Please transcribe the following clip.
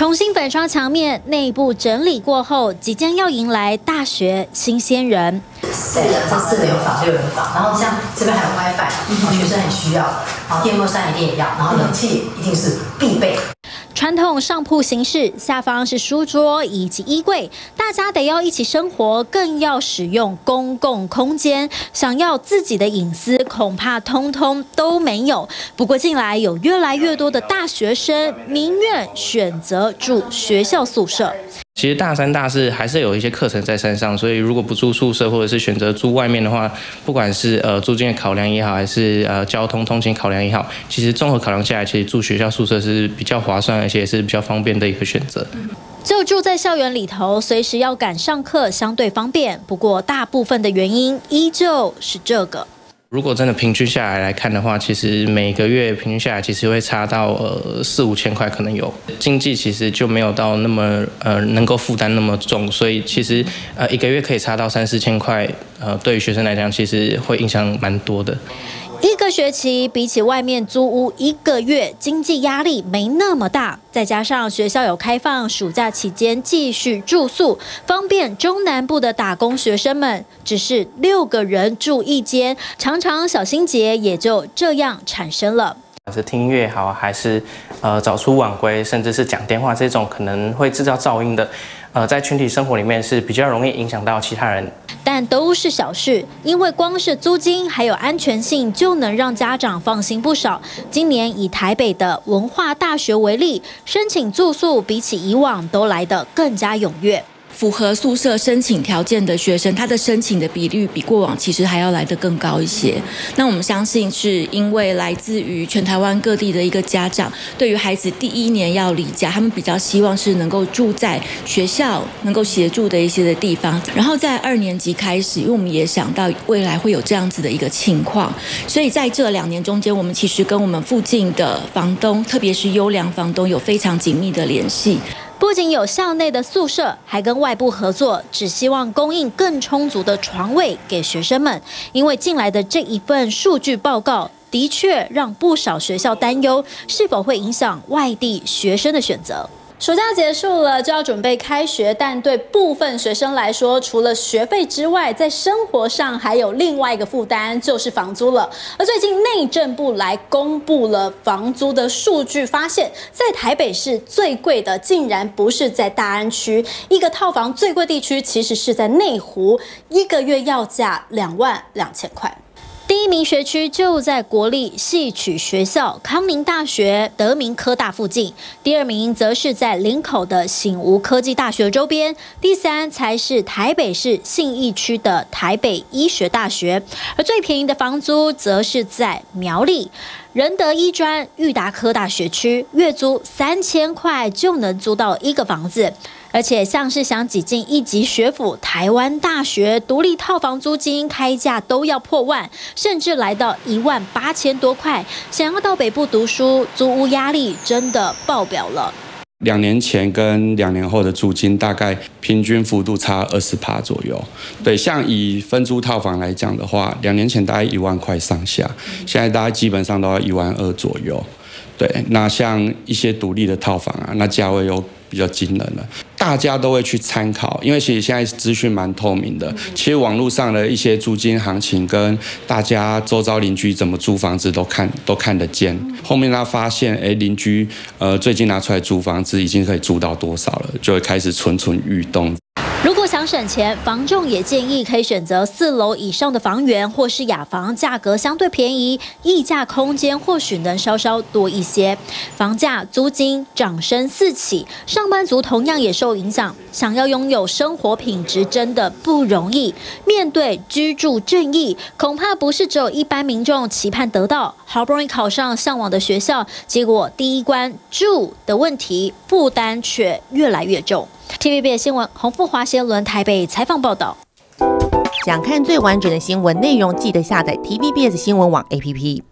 重新粉刷墙面，内部整理过后，即将要迎来大学新鲜人。四个这四个有房、六人房，然后像这边还有 WiFi，学生很需要。然后电风扇一定也要，然后冷气一定是必备。传统上铺形式，下方是书桌以及衣柜，大家得要一起生活，更要使用公共空间，想要自己的隐私，恐怕通通都没有。不过近来有越来越多的大学生宁愿选择住学校宿舍。其实大三、大四还是有一些课程在山上，所以如果不住宿舍或者是选择住外面的话，不管是呃租金的考量也好，还是呃交通通勤考量也好，其实综合考量下来，其实住学校宿舍是比较划算，而且也是比较方便的一个选择。就住在校园里头，随时要赶上课，相对方便。不过大部分的原因依旧是这个。如果真的平均下来来看的话，其实每个月平均下来，其实会差到呃四五千块，可能有经济其实就没有到那么呃能够负担那么重，所以其实呃一个月可以差到三四千块，呃对于学生来讲，其实会影响蛮多的。一个学期比起外面租屋一个月，经济压力没那么大。再加上学校有开放，暑假期间继续住宿，方便中南部的打工学生们。只是六个人住一间，常常小心结也就这样产生了。是听音乐好，还是呃早出晚归，甚至是讲电话这种可能会制造噪音的，呃，在群体生活里面是比较容易影响到其他人。但都是小事，因为光是租金还有安全性就能让家长放心不少。今年以台北的文化大学为例，申请住宿比起以往都来得更加踊跃。符合宿舍申请条件的学生，他的申请的比率比过往其实还要来得更高一些。那我们相信是因为来自于全台湾各地的一个家长，对于孩子第一年要离家，他们比较希望是能够住在学校能够协助的一些的地方。然后在二年级开始，因为我们也想到未来会有这样子的一个情况，所以在这两年中间，我们其实跟我们附近的房东，特别是优良房东，有非常紧密的联系。不仅有校内的宿舍，还跟外部合作，只希望供应更充足的床位给学生们。因为进来的这一份数据报告，的确让不少学校担忧，是否会影响外地学生的选择。暑假结束了，就要准备开学，但对部分学生来说，除了学费之外，在生活上还有另外一个负担，就是房租了。而最近内政部来公布了房租的数据，发现，在台北市最贵的竟然不是在大安区，一个套房最贵地区其实是在内湖，一个月要价两万两千块。第一名学区就在国立戏曲学校、康宁大学、德明科大附近，第二名则是在林口的醒吾科技大学周边，第三才是台北市信义区的台北医学大学，而最便宜的房租则是在苗栗仁德医专裕达科大学区，月租三千块就能租到一个房子。而且，像是想挤进一级学府台湾大学，独立套房租金开价都要破万，甚至来到一万八千多块。想要到北部读书，租屋压力真的爆表了。两年前跟两年后的租金大概平均幅度差二十趴左右。对，像以分租套房来讲的话，两年前大概一万块上下，现在大概基本上都要一万二左右。对，那像一些独立的套房啊，那价位又。比较惊人了，大家都会去参考，因为其实现在资讯蛮透明的。其实网络上的一些租金行情跟大家周遭邻居怎么租房子都看都看得见。后面他发现，哎，邻居呃最近拿出来租房子已经可以租到多少了，就会开始蠢蠢欲动。如果想省钱，房仲也建议可以选择四楼以上的房源或是雅房，价格相对便宜，溢价空间或许能稍稍多一些。房价租金涨升四起，上班族同样也受影响。想要拥有生活品质真的不容易。面对居住正义，恐怕不是只有一般民众期盼得到。好不容易考上向往的学校，结果第一关住的问题负担却越来越重。TVB 新闻，洪富华、先轮台北采访报道。想看最完整的新闻内容，记得下载 TVBS 新闻网 APP。